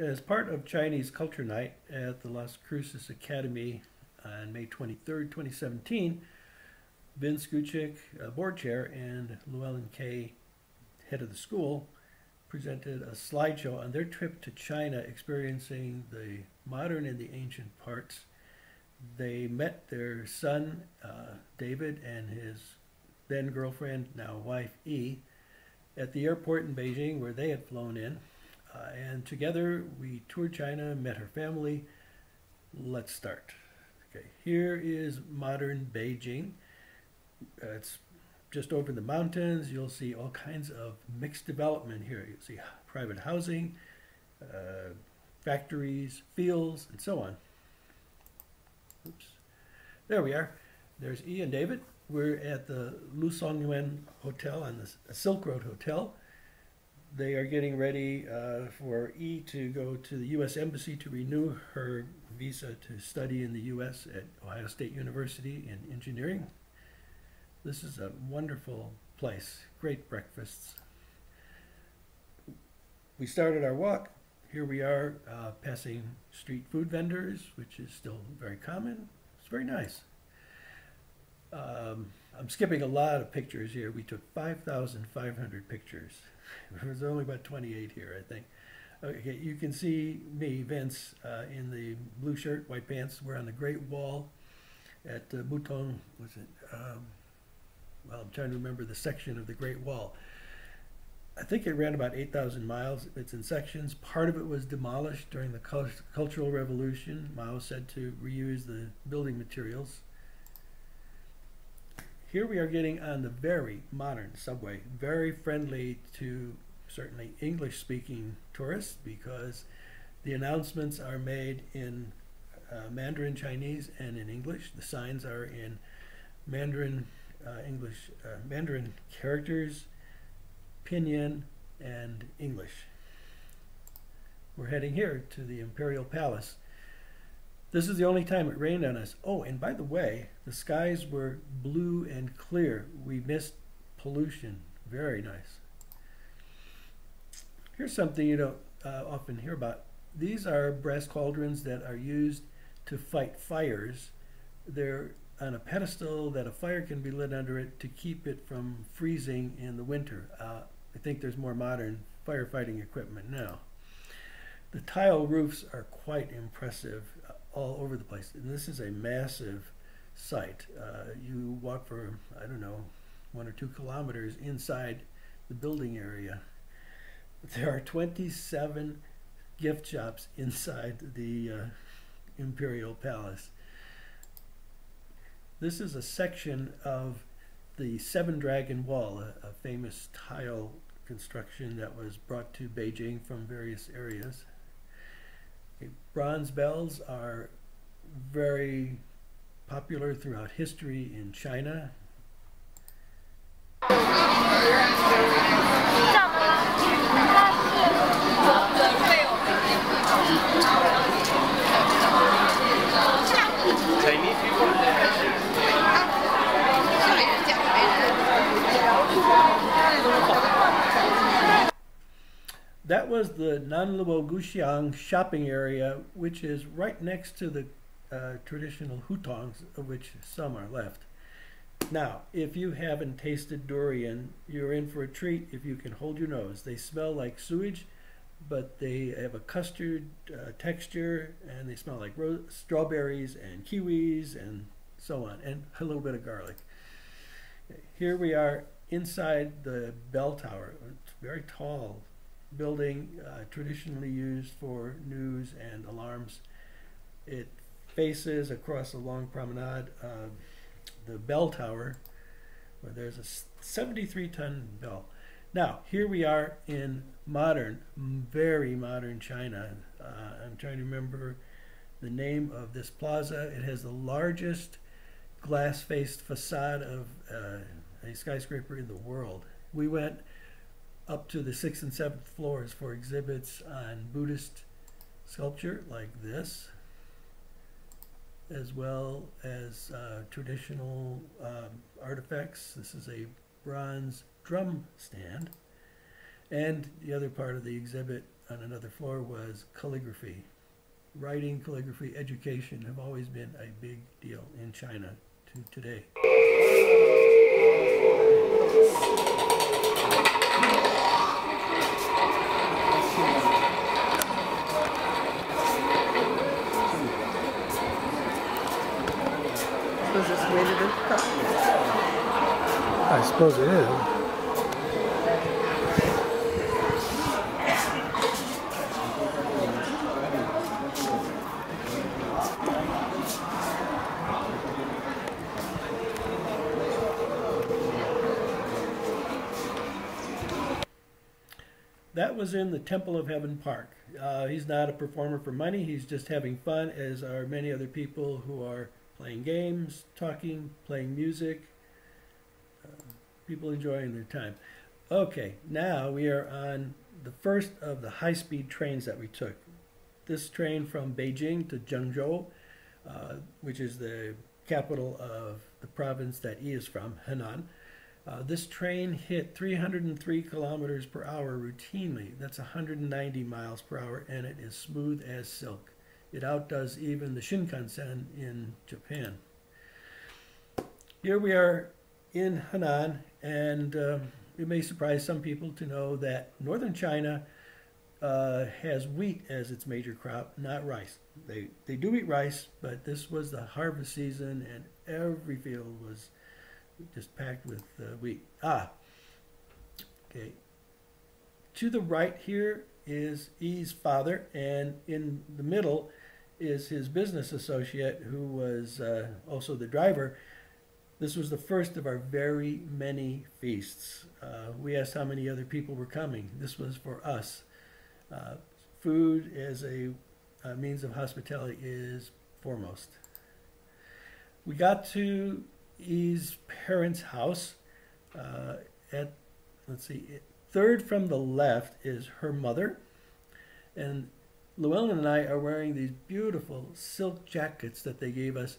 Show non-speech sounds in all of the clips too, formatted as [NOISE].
As part of Chinese Culture Night at the Las Cruces Academy on May 23rd, 2017, Vince Gutschick, uh, board chair, and Lou Ellen Kay, head of the school, presented a slideshow on their trip to China experiencing the modern and the ancient parts. They met their son, uh, David, and his then girlfriend, now wife, E, at the airport in Beijing where they had flown in. Uh, and together we toured China, met her family. Let's start. Okay, here is modern Beijing. Uh, it's just over the mountains. You'll see all kinds of mixed development here. You'll see private housing, uh, factories, fields, and so on. Oops. There we are. There's and David. We're at the Lu Songyuan Hotel on the Silk Road Hotel. They are getting ready uh, for E to go to the U.S. Embassy to renew her visa to study in the U.S. at Ohio State University in engineering. This is a wonderful place, great breakfasts. We started our walk. Here we are uh, passing street food vendors, which is still very common. It's very nice. Um, I'm skipping a lot of pictures here. We took 5,500 pictures. [LAUGHS] There's only about 28 here, I think. Okay, you can see me, Vince, uh, in the blue shirt, white pants. We're on the Great Wall at uh, Mutong. Was it? Um, well, I'm trying to remember the section of the Great Wall. I think it ran about 8,000 miles. It's in sections. Part of it was demolished during the Cultural Revolution. Mao said to reuse the building materials. Here we are getting on the very modern subway, very friendly to certainly English speaking tourists because the announcements are made in uh, Mandarin Chinese and in English. The signs are in Mandarin uh, English, uh, Mandarin characters, pinyin, and English. We're heading here to the Imperial Palace. This is the only time it rained on us. Oh, and by the way, the skies were blue and clear. We missed pollution. Very nice. Here's something you don't uh, often hear about. These are brass cauldrons that are used to fight fires. They're on a pedestal that a fire can be lit under it to keep it from freezing in the winter. Uh, I think there's more modern firefighting equipment now. The tile roofs are quite impressive all over the place. And this is a massive site. Uh, you walk for, I don't know, one or two kilometers inside the building area. There are 27 gift shops inside the uh, Imperial Palace. This is a section of the Seven Dragon Wall, a, a famous tile construction that was brought to Beijing from various areas. Bronze bells are very popular throughout history in China. That was the Nanluo shopping area, which is right next to the uh, traditional hutongs, of which some are left. Now, if you haven't tasted durian, you're in for a treat if you can hold your nose. They smell like sewage, but they have a custard uh, texture, and they smell like strawberries and kiwis and so on, and [LAUGHS] a little bit of garlic. Here we are inside the bell tower. It's very tall, building uh, traditionally used for news and alarms. It faces across a long promenade uh, the bell tower where there's a 73 ton bell. Now, here we are in modern, very modern China. Uh, I'm trying to remember the name of this plaza. It has the largest glass faced facade of uh, a skyscraper in the world. We went up to the sixth and seventh floors for exhibits on Buddhist sculpture like this, as well as uh, traditional um, artifacts. This is a bronze drum stand. And the other part of the exhibit on another floor was calligraphy. Writing, calligraphy, education have always been a big deal in China to today. Was this weighted in cup? I That was in the Temple of Heaven Park. Uh, he's not a performer for money. He's just having fun, as are many other people who are playing games, talking, playing music. People enjoying their time. Okay, now we are on the first of the high-speed trains that we took. This train from Beijing to Zhengzhou, uh, which is the capital of the province that he is from, Henan. Uh, this train hit 303 kilometers per hour routinely. That's 190 miles per hour, and it is smooth as silk. It outdoes even the Shinkansen in Japan. Here we are in Henan, and uh, it may surprise some people to know that northern China uh, has wheat as its major crop, not rice. They, they do eat rice, but this was the harvest season, and every field was just packed with uh, wheat. Ah, okay. To the right here is Yi's father, and in the middle is his business associate, who was uh, also the driver. This was the first of our very many feasts. Uh, we asked how many other people were coming. This was for us. Uh, food as a, a means of hospitality is foremost. We got to Yi's parents' house. Uh, at let's see, third from the left is her mother, and Lou Ellen and I are wearing these beautiful silk jackets that they gave us.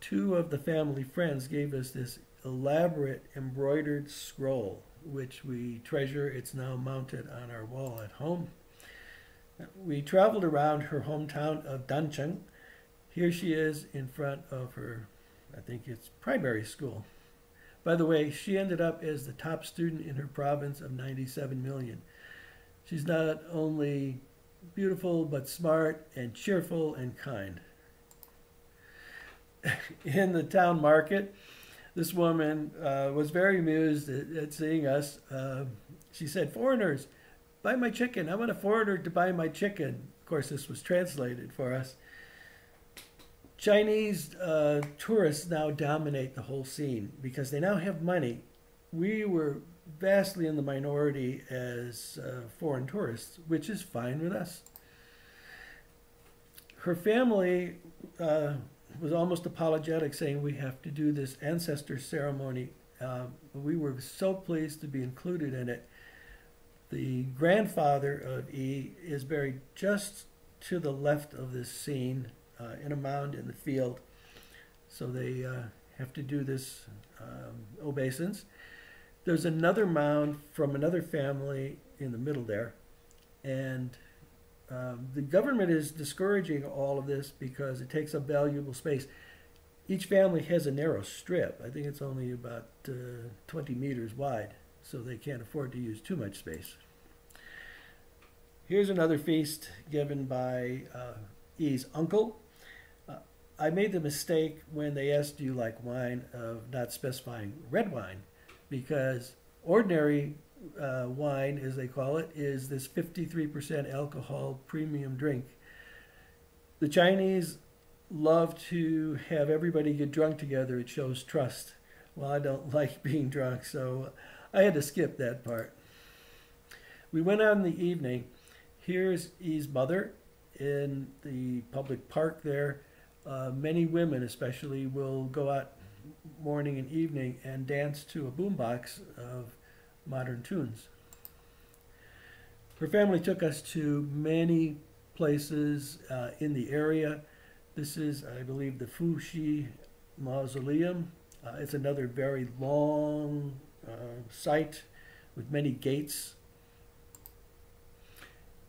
Two of the family friends gave us this elaborate embroidered scroll, which we treasure. It's now mounted on our wall at home. We traveled around her hometown of Dancheng. Here she is in front of her I think it's primary school. By the way, she ended up as the top student in her province of 97 million. She's not only beautiful, but smart and cheerful and kind. [LAUGHS] in the town market, this woman uh, was very amused at, at seeing us. Uh, she said, Foreigners, buy my chicken. I want a foreigner to buy my chicken. Of course, this was translated for us. Chinese uh, tourists now dominate the whole scene because they now have money. We were vastly in the minority as uh, foreign tourists, which is fine with us. Her family uh, was almost apologetic, saying we have to do this ancestor ceremony. Uh, we were so pleased to be included in it. The grandfather of E is buried just to the left of this scene uh, in a mound in the field. So they uh, have to do this um, obeisance. There's another mound from another family in the middle there. And um, the government is discouraging all of this because it takes up valuable space. Each family has a narrow strip. I think it's only about uh, 20 meters wide, so they can't afford to use too much space. Here's another feast given by uh, Yi's uncle, I made the mistake when they asked you like wine of not specifying red wine because ordinary uh, wine, as they call it, is this 53% alcohol premium drink. The Chinese love to have everybody get drunk together. It shows trust. Well, I don't [LAUGHS] like being drunk, so I had to skip that part. We went out in the evening. Here's Yi's mother in the public park there uh, many women, especially, will go out morning and evening and dance to a boombox of modern tunes. Her family took us to many places uh, in the area. This is, I believe, the Fuxi Mausoleum. Uh, it's another very long uh, site with many gates.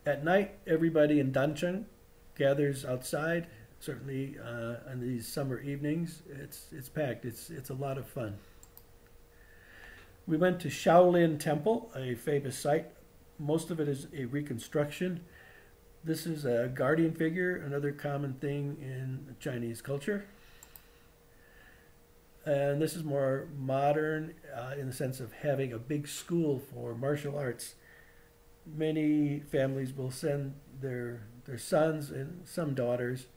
At night, everybody in Dancheng gathers outside. Certainly uh, on these summer evenings, it's it's packed. It's it's a lot of fun. We went to Shaolin Temple, a famous site. Most of it is a reconstruction. This is a guardian figure, another common thing in Chinese culture. And this is more modern uh, in the sense of having a big school for martial arts. Many families will send their, their sons and some daughters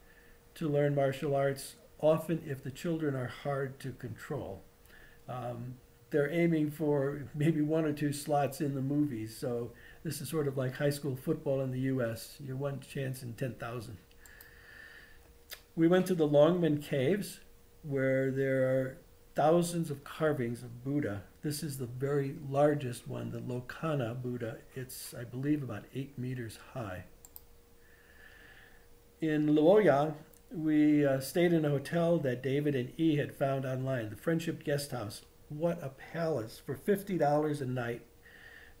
to learn martial arts, often if the children are hard to control. Um, they're aiming for maybe one or two slots in the movies, so this is sort of like high school football in the U.S. You're one chance in 10,000. We went to the Longmen Caves, where there are thousands of carvings of Buddha. This is the very largest one, the Lokana Buddha. It's, I believe, about eight meters high. In Luoyang, we uh, stayed in a hotel that David and E had found online, the Friendship Guest House. What a palace for $50 a night.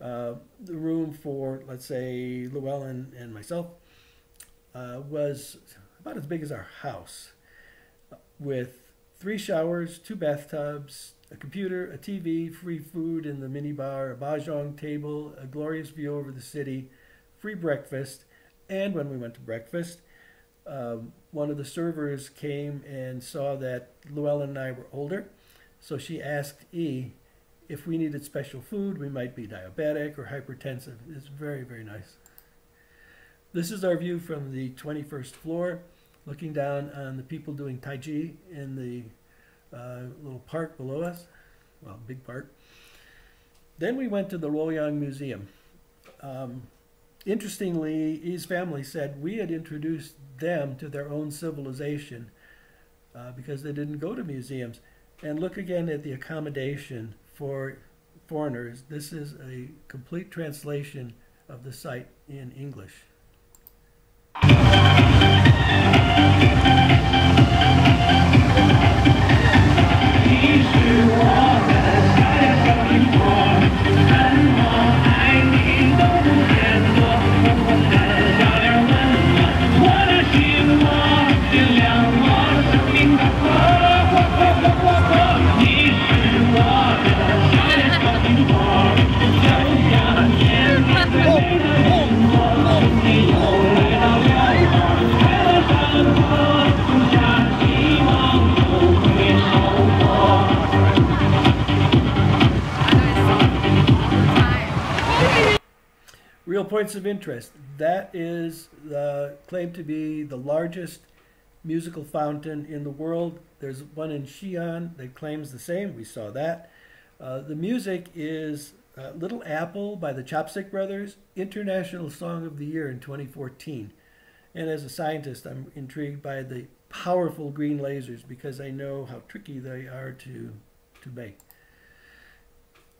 Uh, the room for, let's say, Lou Ellen and myself uh, was about as big as our house with three showers, two bathtubs, a computer, a TV, free food in the minibar, a mahjong table, a glorious view over the city, free breakfast, and when we went to breakfast, um, one of the servers came and saw that Lou Ellen and I were older, so she asked E if we needed special food, we might be diabetic or hypertensive. It's very, very nice. This is our view from the 21st floor looking down on the people doing Tai Chi in the uh, little park below us. Well, big park. Then we went to the Luoyang Museum. Um, interestingly, his family said we had introduced them to their own civilization uh, because they didn't go to museums. And look again at the accommodation for foreigners. This is a complete translation of the site in English. Real points of interest. That is the, claimed to be the largest musical fountain in the world. There's one in Xi'an that claims the same. We saw that. Uh, the music is uh, Little Apple by the Chopstick Brothers, International Song of the Year in 2014. And as a scientist, I'm intrigued by the powerful green lasers because I know how tricky they are to, to make.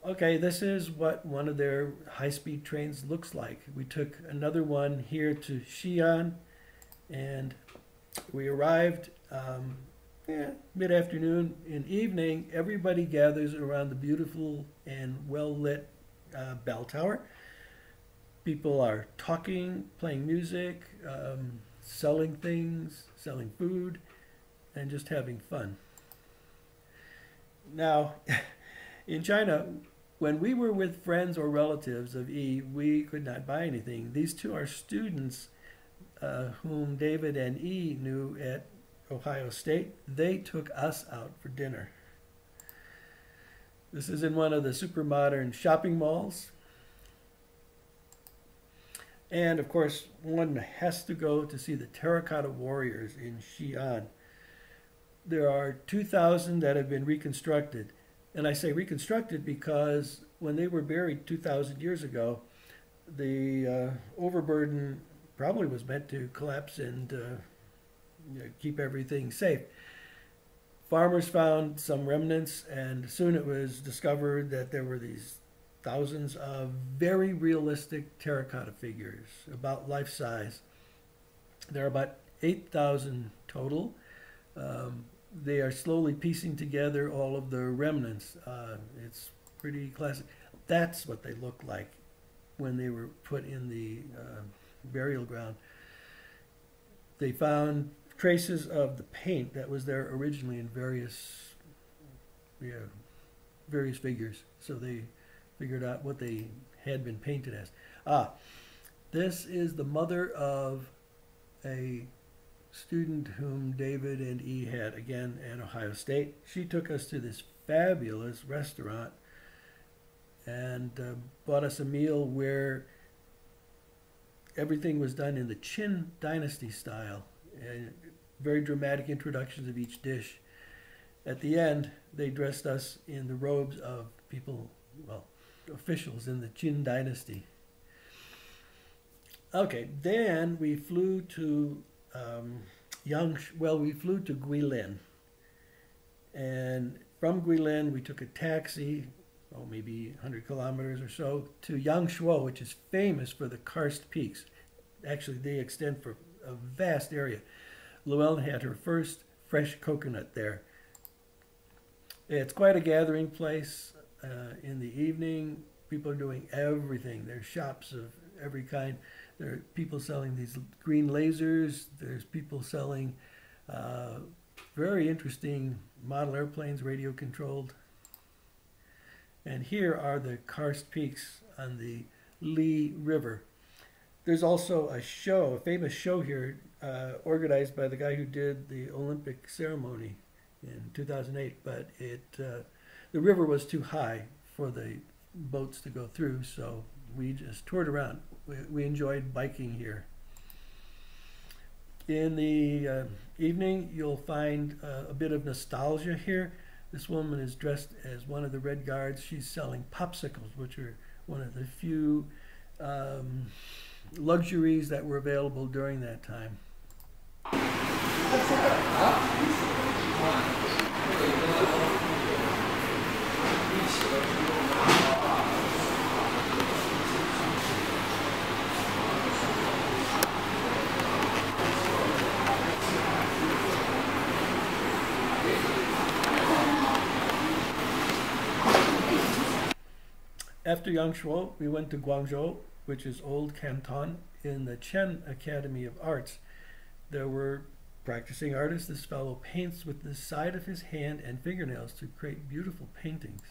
Okay, this is what one of their high-speed trains looks like. We took another one here to Xi'an, and we arrived um, yeah, mid-afternoon. In evening, everybody gathers around the beautiful and well-lit uh, bell tower. People are talking, playing music, um, selling things, selling food, and just having fun. Now, [LAUGHS] in China, when we were with friends or relatives of E, we could not buy anything. These two are students uh, whom David and E knew at Ohio State. They took us out for dinner. This is in one of the super modern shopping malls. And of course, one has to go to see the Terracotta Warriors in Xi'an. There are 2,000 that have been reconstructed. And I say reconstructed because when they were buried 2,000 years ago, the uh, overburden probably was meant to collapse and uh, you know, keep everything safe. Farmers found some remnants, and soon it was discovered that there were these thousands of very realistic terracotta figures, about life size. There are about 8,000 total. Um, they are slowly piecing together all of the remnants. Uh, it's pretty classic. That's what they look like when they were put in the uh, burial ground. They found traces of the paint that was there originally in various, yeah, various figures. So they figured out what they had been painted as. Ah, this is the mother of a student whom David and E had again at Ohio State. She took us to this fabulous restaurant and uh, bought us a meal where everything was done in the Qin dynasty style. And very dramatic introductions of each dish. At the end, they dressed us in the robes of people, well, officials in the Qin dynasty. Okay, then we flew to um, well, we flew to Guilin. And from Guilin, we took a taxi, oh, maybe 100 kilometers or so, to Yangshuo, which is famous for the karst peaks. Actually, they extend for a vast area. Lou Ellen had her first fresh coconut there. It's quite a gathering place. Uh, in the evening, people are doing everything. There's shops of every kind. There are people selling these green lasers. There's people selling uh, very interesting model airplanes, radio controlled. And here are the karst peaks on the Li River. There's also a show, a famous show here, uh, organized by the guy who did the Olympic ceremony in 2008. But it, uh, the river was too high for the boats to go through, so we just toured around. We, we enjoyed biking here. In the uh, evening, you'll find uh, a bit of nostalgia here. This woman is dressed as one of the Red Guards. She's selling popsicles, which are one of the few um, luxuries that were available during that time. After Yangshuo, we went to Guangzhou, which is old Canton, in the Chen Academy of Arts. There were practicing artists. This fellow paints with the side of his hand and fingernails to create beautiful paintings.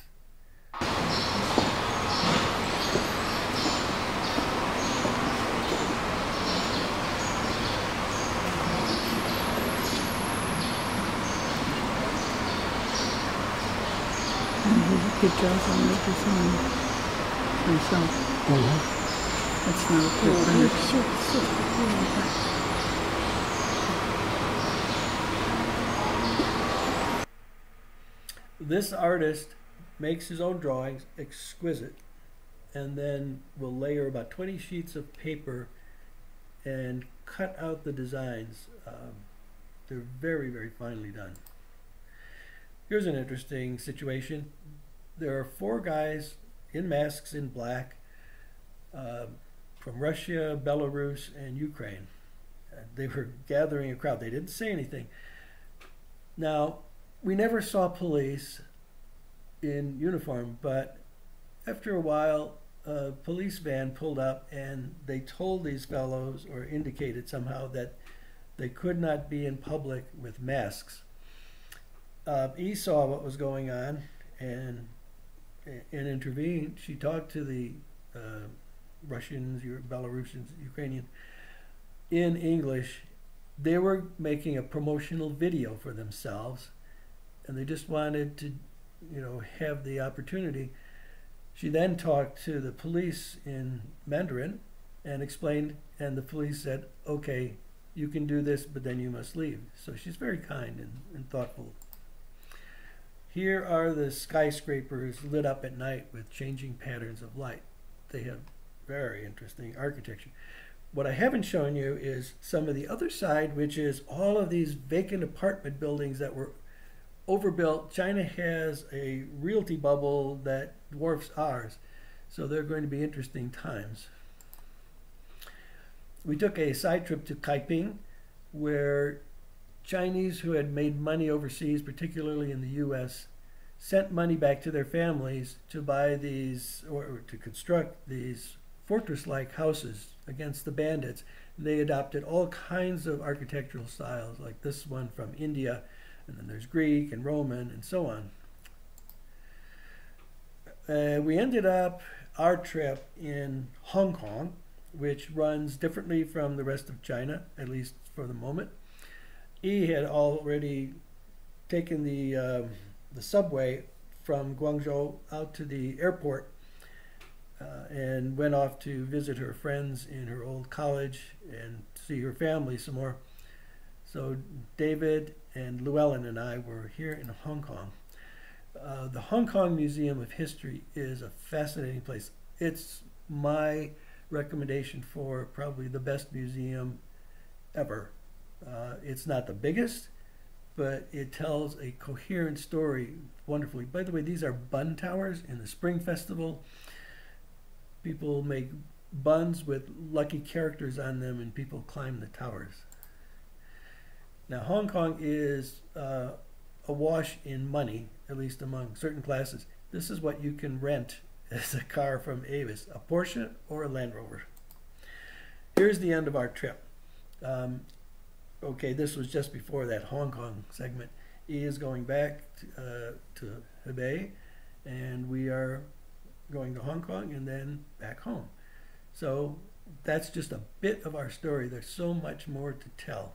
Good job on the design myself. That's not a This artist makes his own drawings, exquisite, and then will layer about 20 sheets of paper and cut out the designs. Um, they're very, very finely done. Here's an interesting situation. There are four guys in masks in black uh, from Russia, Belarus, and Ukraine. Uh, they were gathering a crowd. They didn't say anything. Now, we never saw police in uniform, but after a while, a police van pulled up and they told these fellows, or indicated somehow, that they could not be in public with masks. Uh, he saw what was going on and and intervened. She talked to the uh, Russians, Belarusians, Ukrainian in English. They were making a promotional video for themselves, and they just wanted to, you know, have the opportunity. She then talked to the police in Mandarin and explained, and the police said, "Okay, you can do this, but then you must leave." So she's very kind and, and thoughtful here are the skyscrapers lit up at night with changing patterns of light. They have very interesting architecture. What I haven't shown you is some of the other side, which is all of these vacant apartment buildings that were overbuilt. China has a realty bubble that dwarfs ours, so they're going to be interesting times. We took a side trip to Kaiping, where Chinese who had made money overseas, particularly in the U.S., sent money back to their families to buy these or, to construct these fortress-like houses against the bandits. They adopted all kinds of architectural styles, like this one from India, and then there's Greek and Roman and so on. Uh, we ended up our trip in Hong Kong, which runs differently from the rest of China, at least for the moment. E had already taken the um, the subway from Guangzhou out to the airport uh, and went off to visit her friends in her old college and see her family some more. So David and Lou Ellen and I were here in Hong Kong. Uh, the Hong Kong Museum of History is a fascinating place. It's my recommendation for probably the best museum ever. Uh, it's not the biggest, but it tells a coherent story wonderfully. By the way, these are bun towers in the Spring Festival. People make buns with lucky characters on them, and people climb the towers. Now, Hong Kong is uh, awash in money, at least among certain classes. This is what you can rent [LAUGHS] as a car from Avis a Porsche or a Land Rover. Here's the end of our trip. Um, okay, this was just before that Hong Kong segment. E is going back to, uh, to Hebei, and we are going to Hong Kong and then back home. So that's just a bit of our story. There's so much more to tell.